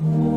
Mm-hmm.